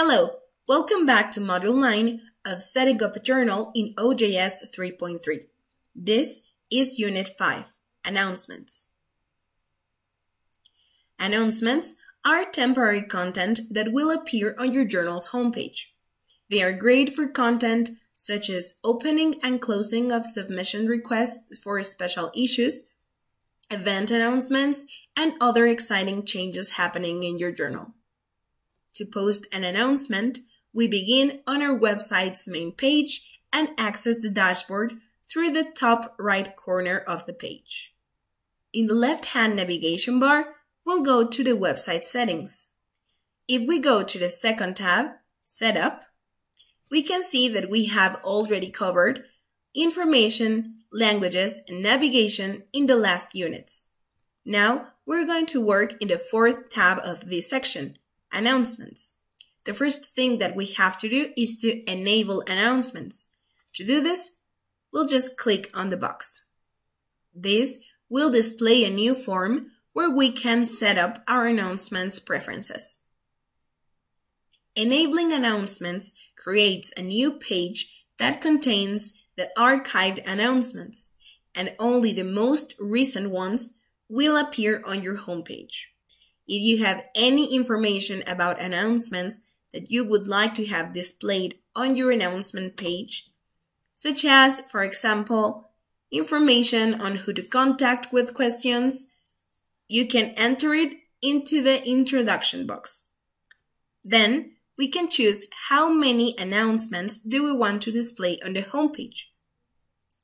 Hello, welcome back to Module 9 of Setting Up a Journal in OJS 3.3. This is Unit 5, Announcements. Announcements are temporary content that will appear on your journal's homepage. They are great for content such as opening and closing of submission requests for special issues, event announcements, and other exciting changes happening in your journal. To post an announcement, we begin on our website's main page and access the dashboard through the top right corner of the page. In the left-hand navigation bar, we'll go to the website settings. If we go to the second tab, Setup, we can see that we have already covered information, languages, and navigation in the last units. Now, we're going to work in the fourth tab of this section, Announcements. The first thing that we have to do is to enable announcements. To do this, we'll just click on the box. This will display a new form where we can set up our announcements preferences. Enabling announcements creates a new page that contains the archived announcements, and only the most recent ones will appear on your homepage. If you have any information about announcements that you would like to have displayed on your announcement page, such as, for example, information on who to contact with questions, you can enter it into the introduction box. Then we can choose how many announcements do we want to display on the homepage.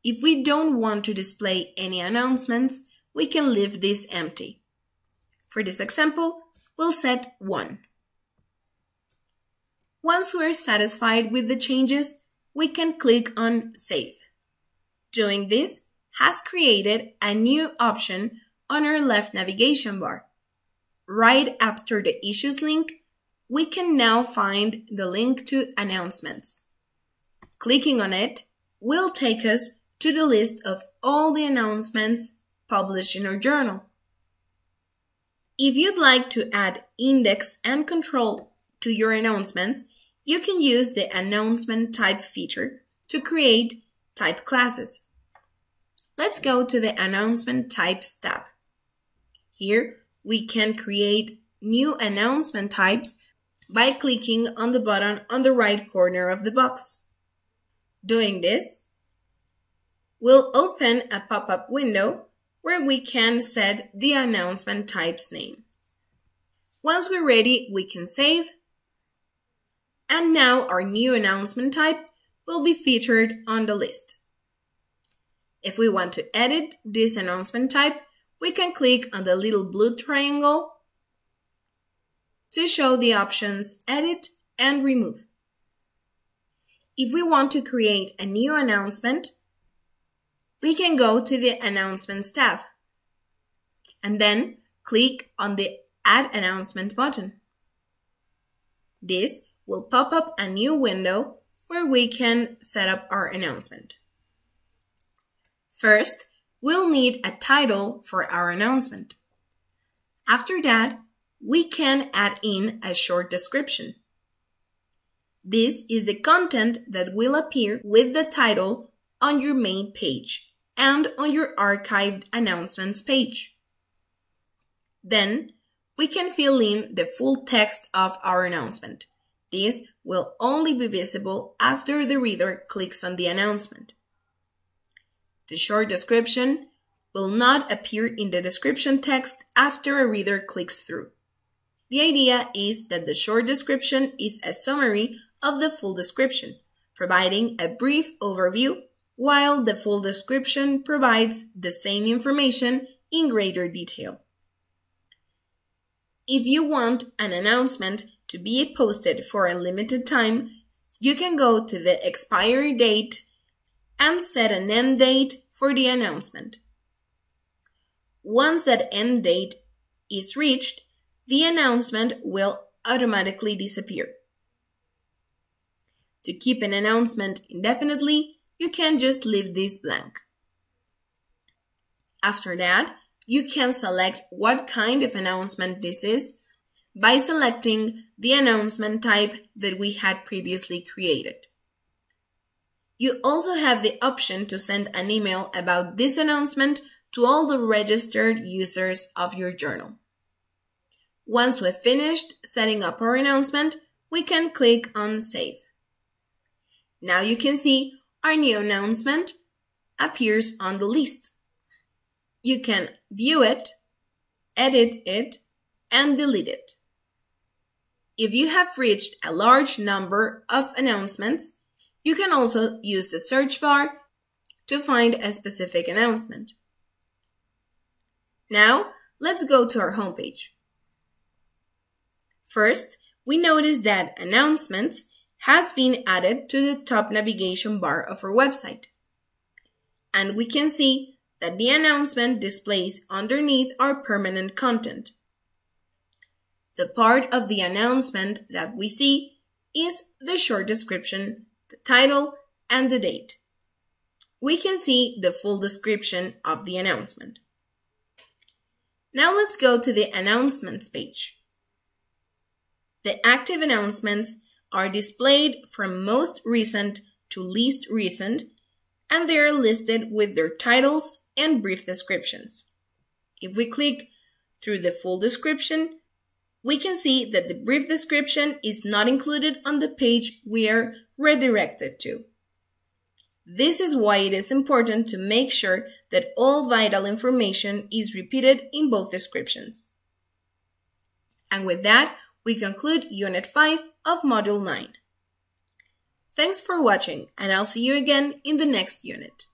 If we don't want to display any announcements, we can leave this empty. For this example, we'll set 1. Once we're satisfied with the changes, we can click on Save. Doing this has created a new option on our left navigation bar. Right after the Issues link, we can now find the link to Announcements. Clicking on it will take us to the list of all the announcements published in our journal. If you'd like to add index and control to your announcements, you can use the announcement type feature to create type classes. Let's go to the announcement types tab. Here, we can create new announcement types by clicking on the button on the right corner of the box. Doing this will open a pop-up window where we can set the announcement type's name. Once we're ready, we can save. And now our new announcement type will be featured on the list. If we want to edit this announcement type, we can click on the little blue triangle to show the options Edit and Remove. If we want to create a new announcement, we can go to the Announcements tab and then click on the Add Announcement button. This will pop up a new window where we can set up our announcement. First, we'll need a title for our announcement. After that, we can add in a short description. This is the content that will appear with the title on your main page and on your archived announcements page. Then, we can fill in the full text of our announcement. This will only be visible after the reader clicks on the announcement. The short description will not appear in the description text after a reader clicks through. The idea is that the short description is a summary of the full description, providing a brief overview while the full description provides the same information in greater detail. If you want an announcement to be posted for a limited time, you can go to the expiry date and set an end date for the announcement. Once that end date is reached, the announcement will automatically disappear. To keep an announcement indefinitely, you can just leave this blank. After that, you can select what kind of announcement this is by selecting the announcement type that we had previously created. You also have the option to send an email about this announcement to all the registered users of your journal. Once we've finished setting up our announcement, we can click on Save. Now you can see our new announcement appears on the list. You can view it, edit it, and delete it. If you have reached a large number of announcements, you can also use the search bar to find a specific announcement. Now, let's go to our homepage. First, we notice that Announcements has been added to the top navigation bar of our website. And we can see that the announcement displays underneath our permanent content. The part of the announcement that we see is the short description, the title, and the date. We can see the full description of the announcement. Now let's go to the Announcements page. The active announcements are displayed from most recent to least recent, and they are listed with their titles and brief descriptions. If we click through the full description, we can see that the brief description is not included on the page we are redirected to. This is why it is important to make sure that all vital information is repeated in both descriptions. And with that, we conclude Unit 5 of Module 9. Thanks for watching, and I'll see you again in the next unit.